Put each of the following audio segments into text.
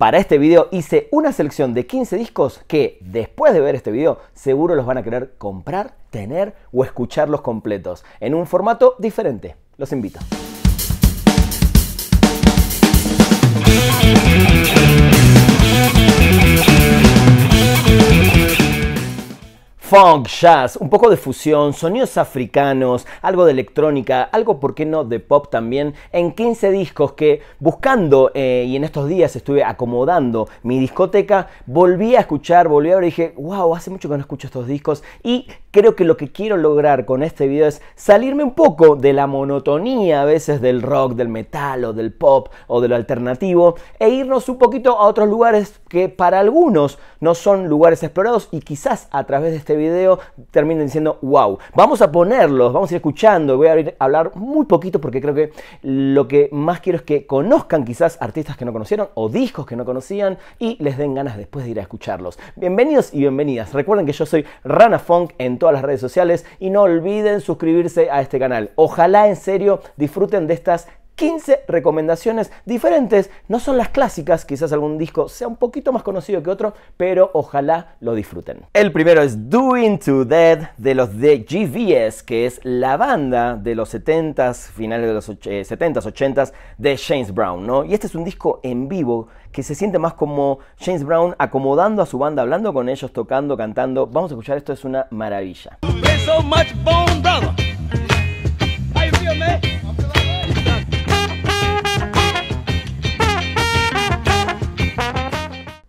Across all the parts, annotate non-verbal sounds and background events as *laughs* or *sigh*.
Para este video hice una selección de 15 discos que después de ver este video seguro los van a querer comprar, tener o escucharlos completos en un formato diferente. Los invito. Funk, jazz, un poco de fusión, sonidos africanos, algo de electrónica, algo, ¿por qué no?, de pop también, en 15 discos que buscando, eh, y en estos días estuve acomodando mi discoteca, volví a escuchar, volví a ver y dije, wow, hace mucho que no escucho estos discos y creo que lo que quiero lograr con este video es salirme un poco de la monotonía a veces del rock, del metal o del pop o de lo alternativo e irnos un poquito a otros lugares que para algunos no son lugares explorados y quizás a través de este video terminen diciendo, wow, vamos a ponerlos, vamos a ir escuchando, voy a hablar muy poquito porque creo que lo que más quiero es que conozcan quizás artistas que no conocieron o discos que no conocían y les den ganas después de ir a escucharlos. Bienvenidos y bienvenidas. Recuerden que yo soy Rana Funk en todas las redes sociales y no olviden suscribirse a este canal. Ojalá en serio disfruten de estas 15 recomendaciones diferentes. No son las clásicas, quizás algún disco sea un poquito más conocido que otro, pero ojalá lo disfruten. El primero es Doing to Dead de los de GVS, que es la banda de los 70s, finales de los 70s, 80s eh, de James Brown, ¿no? Y este es un disco en vivo que se siente más como James Brown acomodando a su banda, hablando con ellos, tocando, cantando. Vamos a escuchar esto, es una maravilla.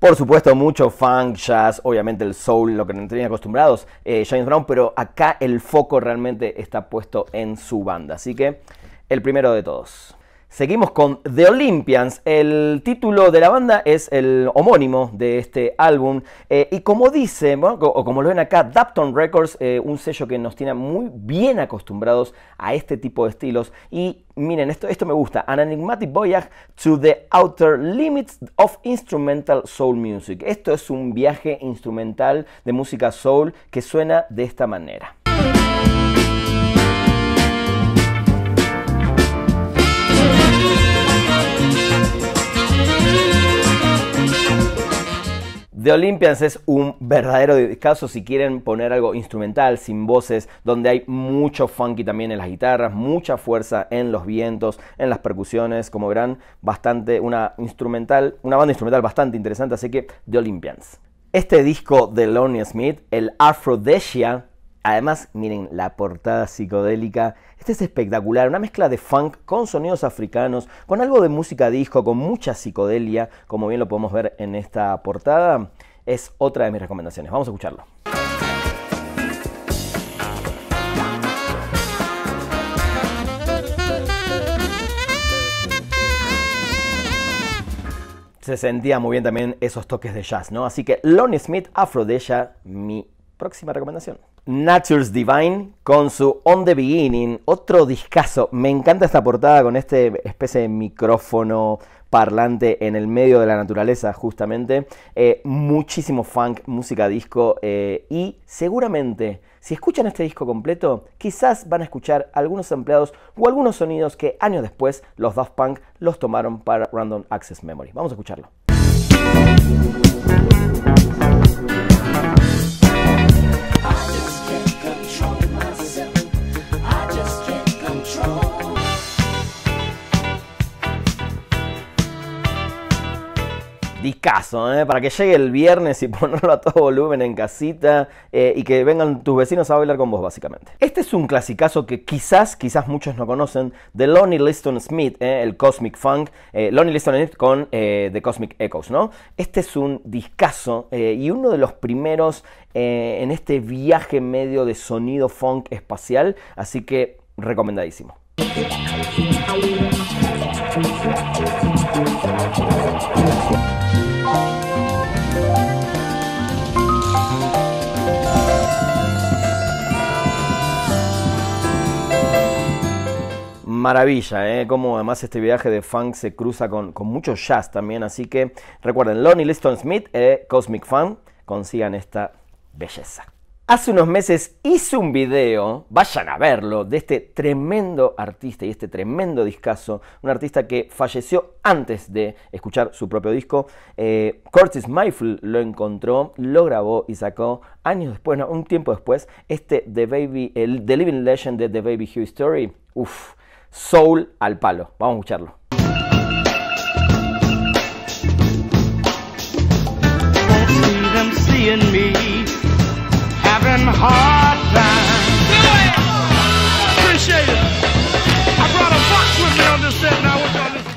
Por supuesto, mucho funk, jazz, obviamente el soul, lo que nos tenían acostumbrados eh, James Brown, pero acá el foco realmente está puesto en su banda. Así que el primero de todos. Seguimos con The Olympians. El título de la banda es el homónimo de este álbum. Eh, y como dice, o como lo ven acá, Dapton Records, eh, un sello que nos tiene muy bien acostumbrados a este tipo de estilos. Y miren, esto, esto me gusta. An Enigmatic Voyage to the Outer Limits of Instrumental Soul Music. Esto es un viaje instrumental de música soul que suena de esta manera. The Olympians es un verdadero caso si quieren poner algo instrumental, sin voces, donde hay mucho funky también en las guitarras, mucha fuerza en los vientos, en las percusiones, como verán, bastante una instrumental, una banda instrumental bastante interesante, así que The Olympians. Este disco de Lonnie Smith, el Aphrodisia, Además, miren la portada psicodélica. Este es espectacular, una mezcla de funk con sonidos africanos, con algo de música disco, con mucha psicodelia, como bien lo podemos ver en esta portada. Es otra de mis recomendaciones. Vamos a escucharlo. Se sentía muy bien también esos toques de jazz, ¿no? Así que Lonnie Smith, Aphrodisia, mi próxima recomendación. Nature's Divine con su On the Beginning, otro discazo. Me encanta esta portada con este especie de micrófono parlante en el medio de la naturaleza, justamente. Eh, muchísimo funk, música disco eh, y seguramente si escuchan este disco completo, quizás van a escuchar algunos empleados o algunos sonidos que años después los Daft Punk los tomaron para Random Access Memory. Vamos a escucharlo. Discaso, ¿eh? para que llegue el viernes y *laughs* ponerlo a todo volumen en casita eh, y que vengan tus vecinos a bailar con vos, básicamente. Este es un clasicazo que quizás, quizás muchos no conocen, de Lonnie Liston Smith, ¿eh? el Cosmic Funk, Lonnie Liston Smith con The Cosmic Echoes, ¿no? Este es un discazo y uno de los primeros en este viaje medio de sonido funk espacial, así que recomendadísimo. Maravilla, ¿eh? Como además este viaje de funk se cruza con, mucho jazz también. Así que recuerden, Lonnie Liston Smith, eh, Cosmic Fun, consigan esta belleza. Hace unos meses hice un video, vayan a verlo, de este tremendo artista y este tremendo discazo, un artista que falleció antes de escuchar su propio disco. Eh, Curtis Mayfield lo encontró, lo grabó y sacó años después, un tiempo después, este The Baby, el The Living Legend de The Baby Hugh Story. Uf, soul al palo. Vamos a escucharlo.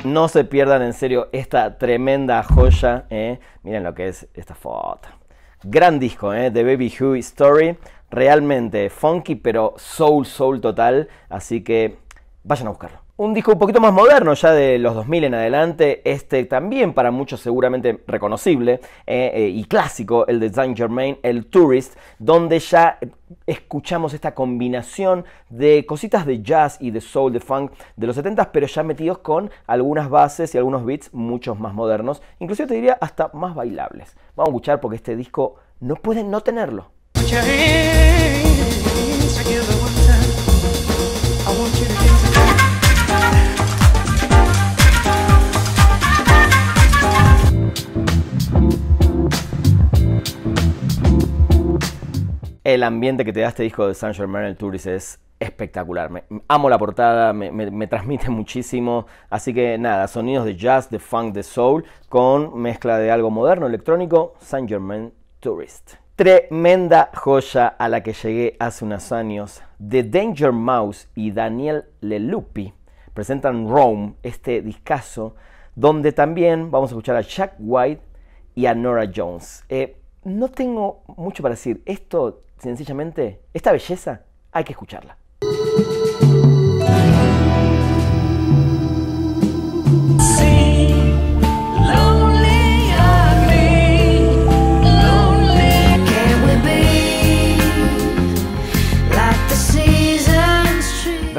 No se pierdan en serio esta tremenda joya. Eh. Miren lo que es esta foto. Gran disco, eh, de Baby Huey Story. Realmente funky, pero soul, soul total. Así que vayan a buscarlo. Un disco un poquito más moderno, ya de los 2000 en adelante, este también para muchos seguramente reconocible eh, eh, y clásico, el de Saint Germain, el Tourist, donde ya escuchamos esta combinación de cositas de jazz y de soul, de funk de los 70s, pero ya metidos con algunas bases y algunos beats muchos más modernos, inclusive te diría hasta más bailables. Vamos a escuchar porque este disco no pueden no tenerlo. El ambiente que te da este disco de Saint Germain el Tourist es espectacular. Amo la portada, me, transmite *laughs* muchísimo. Así que nada, sonidos de jazz, de funk, de soul, con mezcla de algo moderno, electrónico, Saint Germain Tourist. Tremenda joya a la que llegué hace unos años. The Danger Mouse y Daniel Lelupi presentan Rome, este discazo, donde también vamos a escuchar a Jack White y a Nora Jones. Eh, no tengo mucho para decir. Esto sencillamente, esta belleza hay que escucharla.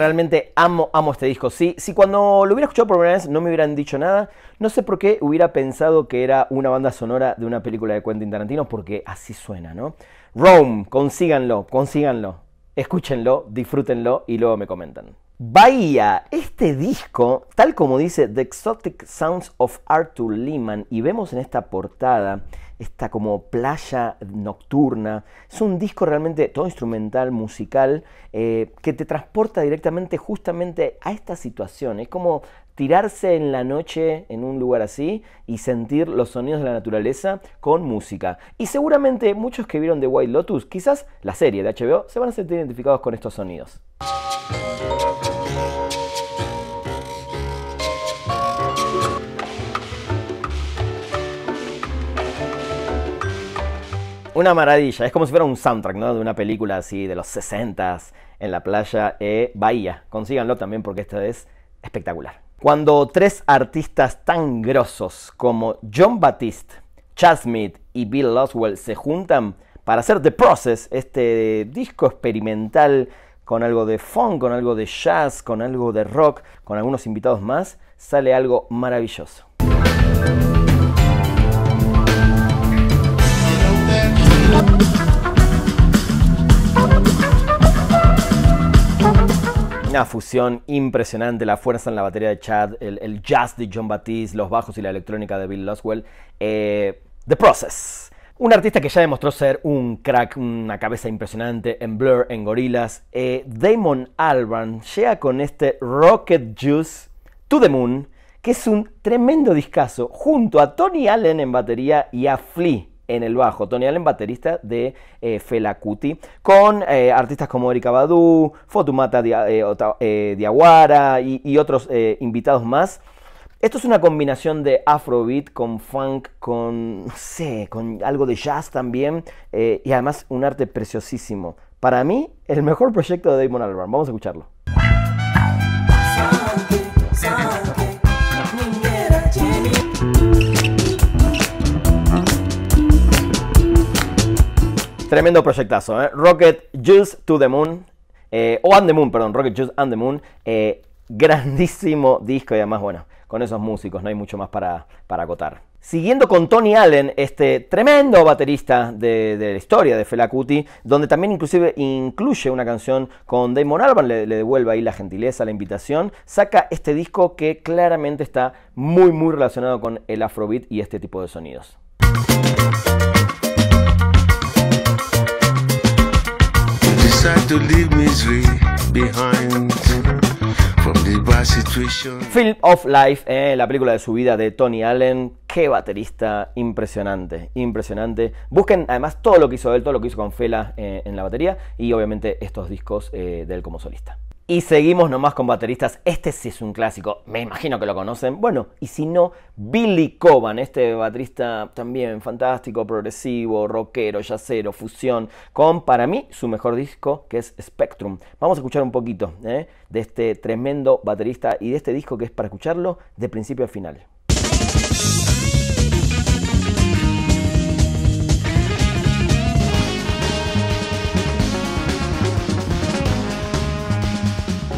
realmente amo, amo este disco. Sí, si cuando lo hubiera escuchado por primera vez no me hubieran dicho nada, no sé por qué hubiera pensado que era una banda sonora de una película de Quentin Tarantino, porque así suena, ¿no? Rome, consíganlo, consíganlo, escúchenlo, disfrútenlo y luego me comentan. Bahía, este disco, tal como dice The Exotic Sounds of Arthur Lehman, y vemos en esta portada, esta como playa nocturna. Es un disco realmente todo instrumental, musical, eh, que te transporta directamente justamente a esta situación. Es como tirarse en la noche en un lugar así y sentir los sonidos de la naturaleza con música. Y seguramente muchos que vieron The White Lotus, quizás la serie de HBO, se van a sentir identificados con estos sonidos. Una maravilla, es como si fuera un soundtrack ¿no? de una película así de los 60 en la playa eh, Bahía. Consíganlo también porque esto es espectacular. Cuando tres artistas tan grosos como John Batiste, Chad Smith y Bill Laswell se juntan para hacer The Process, este disco experimental con algo de funk, con algo de jazz, con algo de rock, con algunos invitados más, sale algo maravilloso. Una fusión impresionante, la fuerza en la batería de Chad, el, jazz de John Batiste, los bajos y la electrónica de Bill Laswell. Eh, The Process. Un artista que ya demostró ser un crack, una cabeza impresionante en Blur, en Gorillaz. Eh, Damon Albarn llega con este Rocket Juice to the Moon, que es un tremendo discazo, junto a Tony Allen en batería y a Flea en el bajo, Tony Allen, baterista de eh, Fela Kuti, con eh, artistas como Erika Badu, Fotumata eh, Diawara y, otros invitados más. Esto es una combinación de afrobeat con funk, con, no sé, con algo de jazz también, y además un arte preciosísimo. Para mí, el mejor proyecto de Damon Albarn. Vamos a escucharlo. Tremendo proyectazo, ¿eh? Rocket Juice to the Moon. Eh, o And the Moon, perdón, Rocket Juice and the Moon. Eh, grandísimo *laughs* disco y además, bueno, con esos músicos no hay mucho más para, para acotar. Siguiendo con Tony Allen, este tremendo baterista de, la historia de Fela Kuti, donde también inclusive incluye una canción con Damon Albarn, le, le, devuelve ahí la gentileza, la invitación, saca este disco que claramente está muy muy relacionado con el afrobeat y este tipo de sonidos. Film of Life, eh, la película de su vida de Tony Allen. Qué baterista impresionante, impresionante. Busquen además todo lo que hizo él, todo lo que hizo con Fela eh, en la batería y obviamente estos discos eh, de él como solista. Y seguimos nomás con bateristas. Este sí es un clásico, me imagino que lo conocen. Bueno, y si no, Billy Coban, este baterista también fantástico, progresivo, rockero, yacero, fusión, con para mí su mejor disco que es Spectrum. Vamos a escuchar un poquito ¿eh? de este tremendo baterista y de este disco que es para escucharlo de principio a final.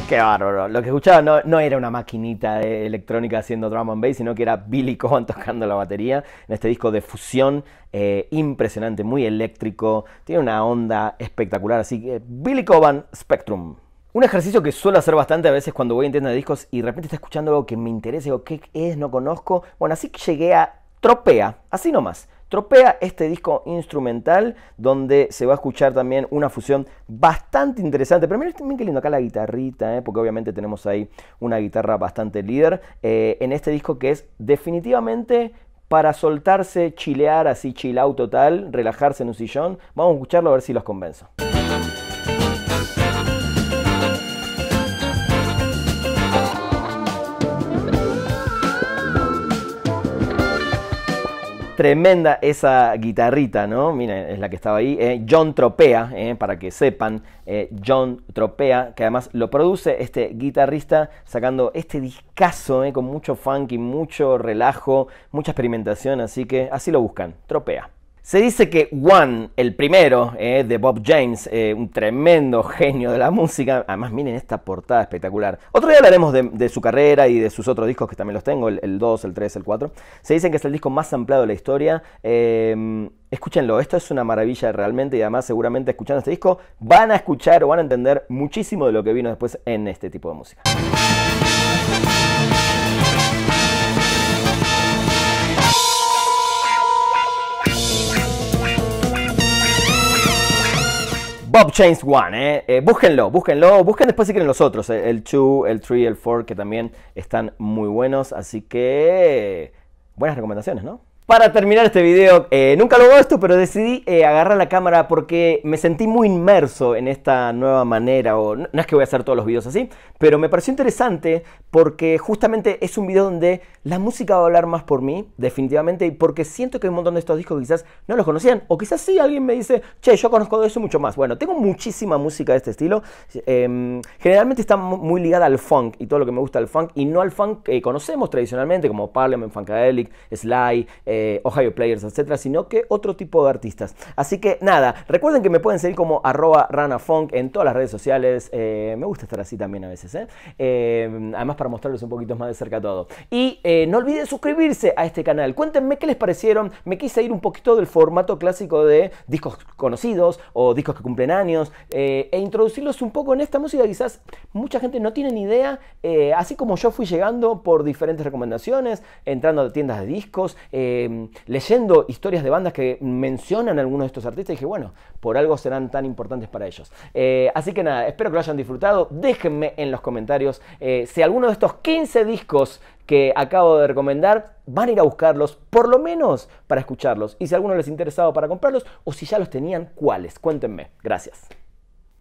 Qué bárbaro. Lo que escuchaba no, era una maquinita electrónica haciendo drum and bass, sino que era Billy Coban *laughs* tocando la batería en este disco de fusión eh, impresionante, muy eléctrico. Tiene una onda espectacular. Así que Billy Coban Spectrum. Un ejercicio que suelo hacer bastante a veces cuando voy a tienda de discos y de repente está escuchando algo que me interesa, digo, ¿qué es? No conozco. Bueno, así que llegué a Tropea, así nomás. Tropea este disco instrumental donde se va a escuchar también una fusión bastante interesante. Pero miren, qué lindo acá la guitarrita, ¿eh? porque obviamente tenemos ahí una guitarra bastante líder eh, en este disco que es definitivamente para soltarse, chilear así, chill out total, relajarse en un sillón. Vamos a escucharlo a ver si los convenzo. Tremenda esa guitarrita, ¿no? Miren, es la que estaba ahí. Eh, John Tropea, eh, para que sepan, eh, John Tropea, que además lo produce este guitarrista sacando este discazo con mucho funk y mucho relajo, mucha experimentación, así que así lo buscan, Tropea. Se dice que One, el primero eh, de Bob James, eh, un tremendo genio de la música, además miren esta portada espectacular. Otro día hablaremos de, su carrera y de sus otros discos que también los tengo, el, 2, el 3, el 4. Se dice que es el disco más ampliado de la historia. Em, escúchenlo, esto es una maravilla realmente y además seguramente escuchando este disco van a escuchar o van a entender muchísimo de lo que vino después en este tipo de música. Bob Chains One, eh. eh. búsquenlo, búsquenlo, busquen después si quieren los otros, eh, el 2, el 3, el 4, que también están muy buenos, así que buenas recomendaciones, ¿no? Para terminar este video, eh, nunca lo hago esto, pero decidí eh, agarrar la cámara porque me sentí muy inmerso en esta nueva manera, o no, es que voy a hacer todos los videos así, pero me pareció interesante porque justamente es un video donde la música va a hablar más por mí, definitivamente, y porque siento que un montón de estos discos quizás no los conocían, o quizás sí alguien me dice, che, yo conozco de eso mucho más. Bueno, tengo muchísima música de este estilo, em, generalmente está muy ligada al funk y todo lo que me gusta del funk, y no al funk que conocemos tradicionalmente, como Parliament, Funkadelic, Sly, eh, Ohio Players, etcétera, sino que otro tipo de artistas. Así que nada, recuerden que me pueden seguir como arroba ranafunk en todas las redes sociales. Eh, me gusta estar así también a veces, ¿eh? además para mostrarles un poquito más de cerca todo. Y no olviden suscribirse a este canal. Cuéntenme qué les parecieron. Me quise ir un poquito del formato clásico de discos conocidos o discos que cumplen años e introducirlos un poco en esta música. Quizás mucha gente no tiene ni idea, así como yo fui llegando por diferentes recomendaciones, entrando a tiendas de discos, Em, leyendo historias de bandas que mencionan a algunos de estos artistas, dije, bueno, por algo serán tan importantes para ellos. Eh, así que nada, espero que lo hayan disfrutado. Déjenme en los comentarios eh, si alguno de estos 15 discos que acabo de recomendar van a ir a buscarlos, por lo menos para escucharlos. Y si alguno les interesado para comprarlos, o si ya los tenían, ¿cuáles? Cuéntenme. Gracias.